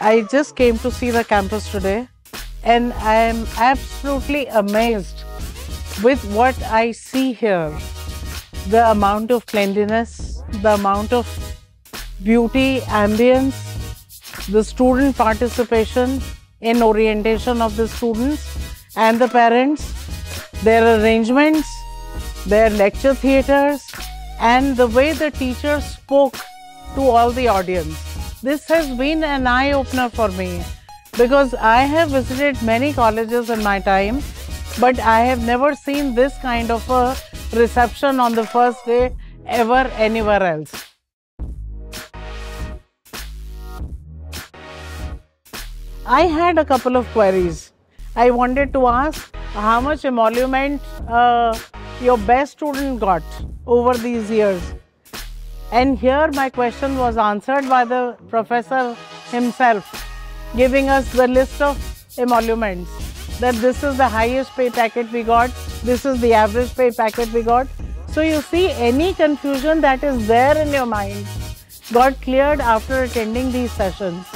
I just came to see the campus today and I am absolutely amazed with what I see here. The amount of cleanliness, the amount of beauty, ambience, the student participation in orientation of the students and the parents, their arrangements, their lecture theatres, and the way the teachers spoke to all the audience. This has been an eye opener for me because I have visited many colleges in my time, but I have never seen this kind of a reception on the first day ever anywhere else. I had a couple of queries. I wanted to ask how much emolument uh, your best student got over these years. And here my question was answered by the professor himself, giving us the list of emoluments. That this is the highest pay packet we got, this is the average pay packet we got. So you see any confusion that is there in your mind got cleared after attending these sessions.